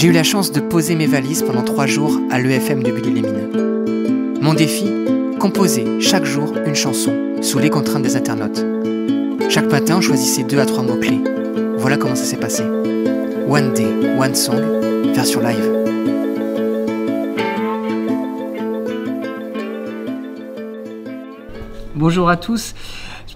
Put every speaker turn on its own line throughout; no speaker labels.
j'ai eu la chance de poser mes valises pendant trois jours à l'EFM de Bully-les-Mines. Mon défi Composer chaque jour une chanson sous les contraintes des internautes. Chaque matin, on choisissait deux à trois mots-clés. Voilà comment ça s'est passé. One Day, One Song, version live. Bonjour à tous.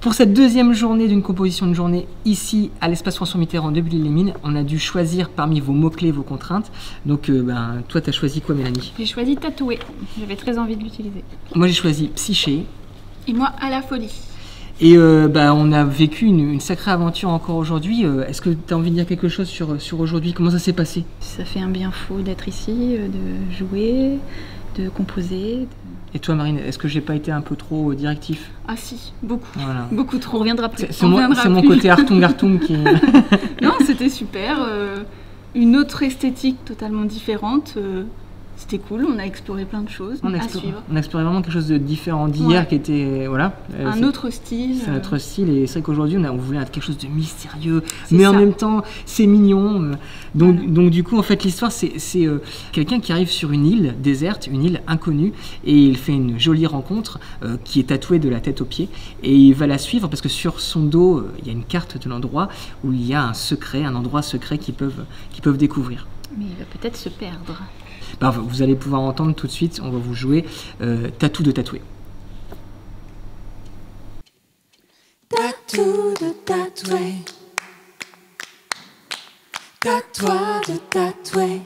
Pour cette deuxième journée d'une composition de journée ici à l'espace François Mitterrand de Bully-les-Mines, on a dû choisir parmi vos mots-clés, vos contraintes. Donc, euh, ben, toi, tu as choisi quoi, Mélanie?
J'ai choisi tatouer. J'avais très envie de l'utiliser.
Moi, j'ai choisi psyché.
Et moi, à la folie.
Et euh, bah, on a vécu une, sacrée aventure encore aujourd'hui. Euh, est-ce que tu as envie de dire quelque chose sur, sur aujourd'hui? Comment ça s'est passé?
Ça fait un bien fou d'être ici, de jouer, de composer.
Et toi, Marine, est-ce que j'ai pas été un peu trop directif?
Ah si, beaucoup. Beaucoup trop. On reviendra plus.
C'est mon, côté Artung Artung qui.
non, c'était super. Euh, une autre esthétique totalement différente. Euh, c'était cool, on a exploré plein de choses
on
a,
exploré, on a exploré vraiment quelque chose de différent d'hier qui était voilà
euh, un autre style.
C'est notre style et c'est vrai qu'aujourd'hui on, on, voulait être quelque chose de mystérieux, mais en même temps c'est mignon. Euh. Donc, donc du coup en fait l'histoire c'est euh, quelqu'un qui arrive sur une île déserte, une île inconnue et il fait une jolie rencontre qui est tatouée de la tête aux pieds et il va la suivre parce que sur son dos il y a une carte de l'endroit où il y a un secret, un endroit secret qu'ils peuvent, qu'ils peuvent découvrir.
Mais il va peut-être se perdre.
Bah, vous allez pouvoir entendre tout de suite, on va vous jouer euh, Tatou de tatoué. Tatou de tatoué. Tatouage de tatoué.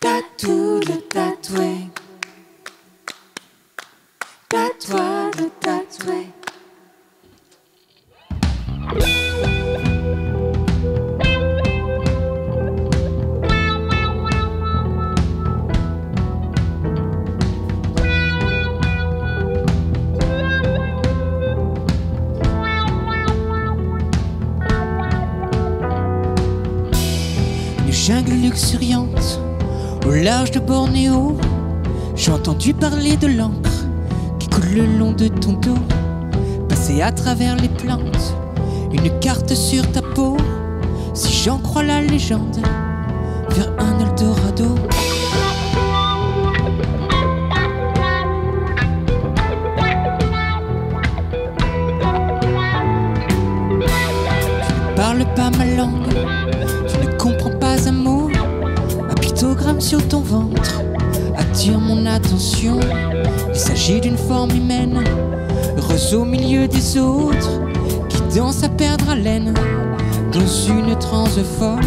Tatou de tatoué. Jungle luxuriante, au large de Bornéo, j'ai entendu parler de l'encre qui coule le long de ton dos, passer à travers les plantes, une carte sur ta peau, si j'en crois la légende, vers un Eldorado. Parles pas ma langue sur ton ventre attire mon attention. Il s'agit d'une forme humaine, heureuse au milieu des autres, qui danse à perdre haleine dans une transe folle.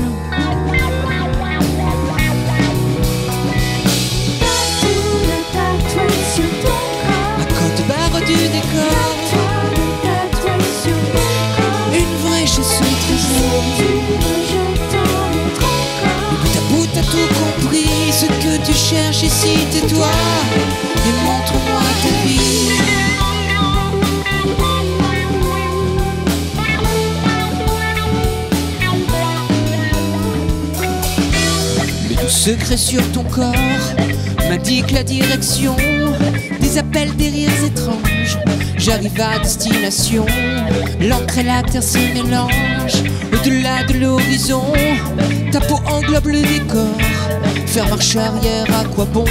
Cherches ici, tais-toi et montre-moi ta vie. Le doux secret sur ton corps m'indique la direction des appels, des rires étranges. J'arrive à destination, l'encre et la terre se mélangent au-delà de l'horizon. Ta peau englobe le décor. Faire marche arrière, à quoi bon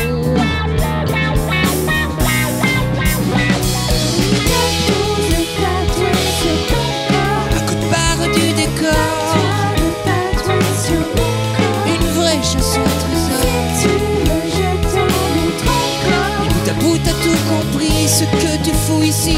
À côté part du décor. Une vraie chanson trésor. Et bout à bout, t'as tout compris. Ce que tu fous ici,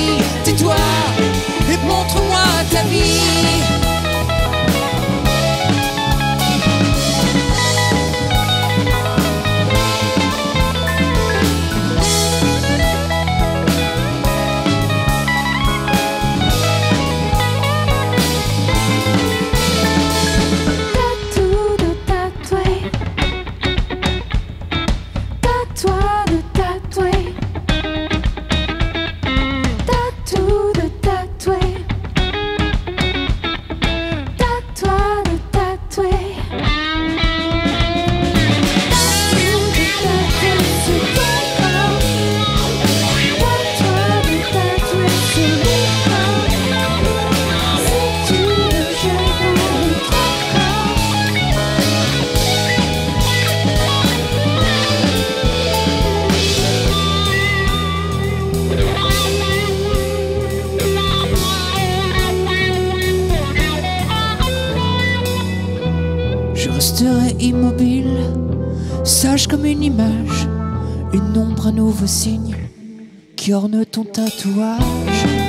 Immobile, sage comme une image, une ombre, un nouveau signe qui orne ton tatouage.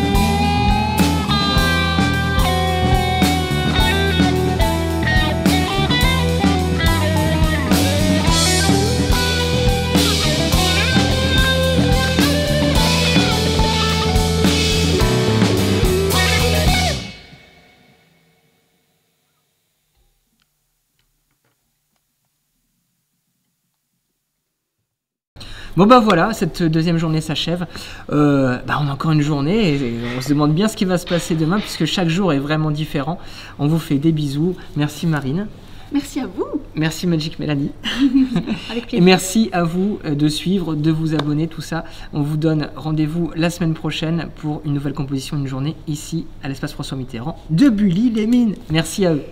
Bon bah voilà, cette deuxième journée s'achève. Euh, bah on a encore une journée et on se demande bien ce qui va se passer demain puisque chaque jour est vraiment différent. On vous fait des bisous. Merci Marine.
Merci à vous.
Merci Magic Mélanie.
Avec
Et merci à vous euh, de suivre, de vous abonner, tout ça. On vous donne rendez-vous la semaine prochaine pour une nouvelle composition, une journée ici à l'espace François Mitterrand de Bully les Mines. Merci à eux.